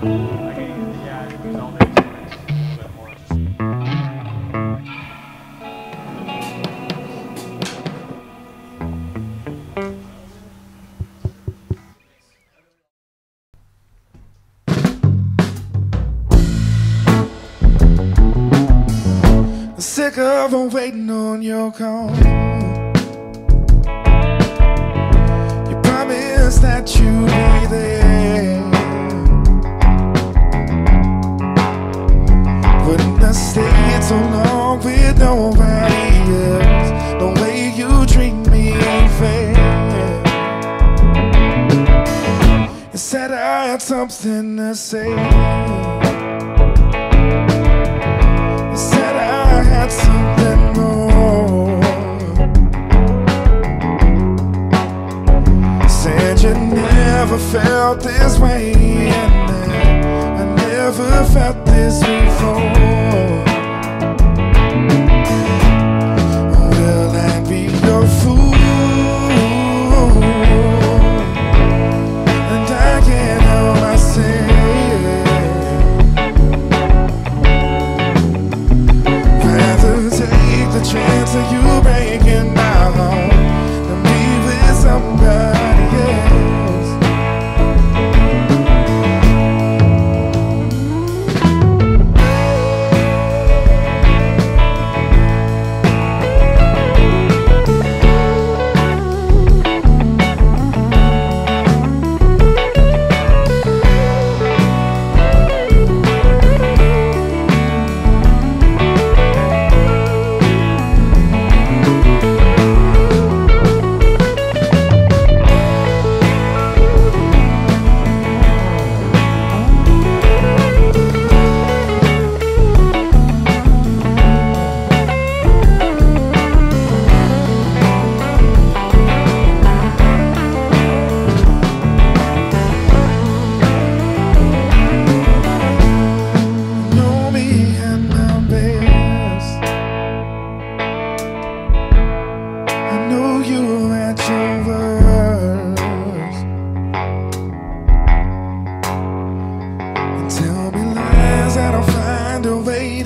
Sick of waiting on your call. You promised that you'd be there. Nobody else. The way you treat me ain't fair. Said I had something to say. Said I had something more. Said you never felt this way, and I never felt this before.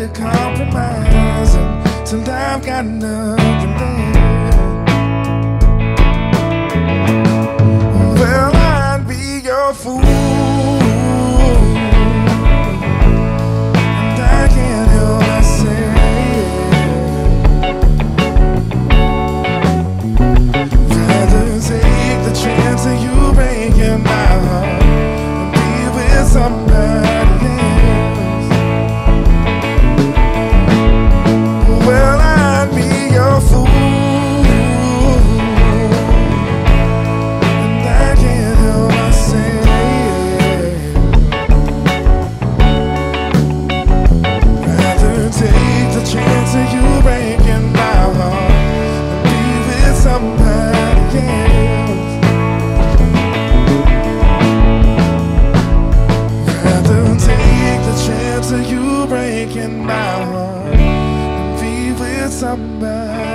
To compromise until I've got nothing left. Well, I'd be your fool. summer